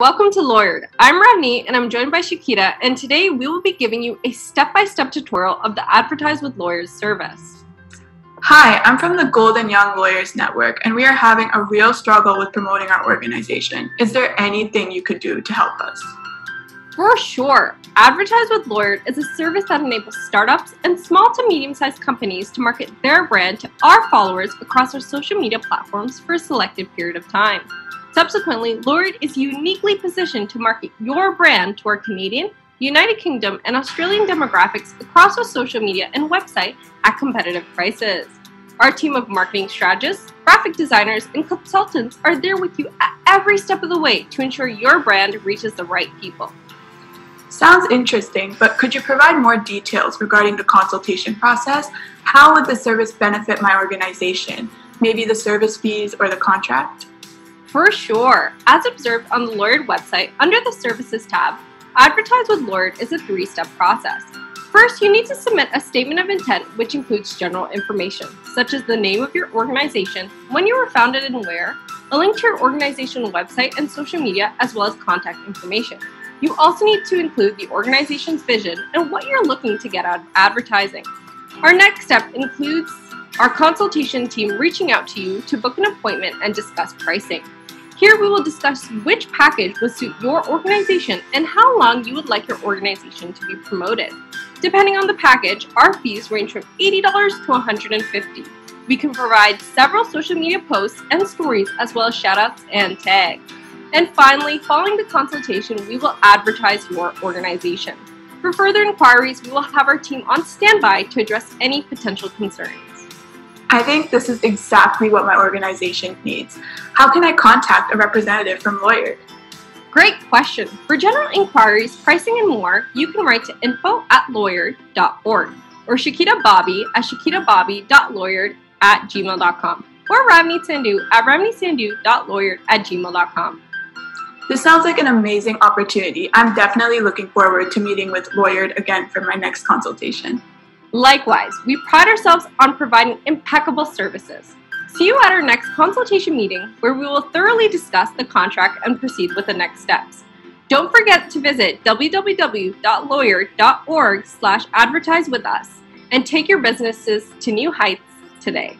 Welcome to Lawyered. I'm Ravneet and I'm joined by Shakita and today we will be giving you a step-by-step tutorial of the Advertise with Lawyered service. Hi, I'm from the Golden Young Lawyers Network and we are having a real struggle with promoting our organization. Is there anything you could do to help us? For sure. Advertise with Lawyered is a service that enables startups and small to medium-sized companies to market their brand to our followers across our social media platforms for a selected period of time. Subsequently, Lawyered is uniquely positioned to market your brand to our Canadian, United Kingdom, and Australian demographics across our social media and website at competitive prices. Our team of marketing strategists, graphic designers, and consultants are there with you at every step of the way to ensure your brand reaches the right people. Sounds interesting, but could you provide more details regarding the consultation process? How would the service benefit my organization? Maybe the service fees or the contract? For sure. As observed on the Lawyered website, under the Services tab, Advertise with Lawyered is a three-step process. First, you need to submit a statement of intent which includes general information, such as the name of your organization, when you were founded and where, a link to your organization website and social media, as well as contact information. You also need to include the organization's vision and what you're looking to get out of advertising. Our next step includes our consultation team reaching out to you to book an appointment and discuss pricing. Here we will discuss which package will suit your organization and how long you would like your organization to be promoted. Depending on the package, our fees range from $80 to $150. We can provide several social media posts and stories as well as shoutouts and tags. And finally, following the consultation, we will advertise your organization. For further inquiries, we will have our team on standby to address any potential concerns. I think this is exactly what my organization needs. How can I contact a representative from Lawyered? Great question. For general inquiries, pricing, and more, you can write to info at lawyered.org or Shakita Bobi at shakitabobi.lawyered at gmail.com or Ravneet Sandhu at ravneetsandhu.lawyered at gmail.com. This sounds like an amazing opportunity. I'm definitely looking forward to meeting with Lawyered again for my next consultation. Likewise, we pride ourselves on providing impeccable services. See you at our next consultation meeting where we will thoroughly discuss the contract and proceed with the next steps. Don't forget to visit www.lawyer.org slash advertise with us and take your businesses to new heights today.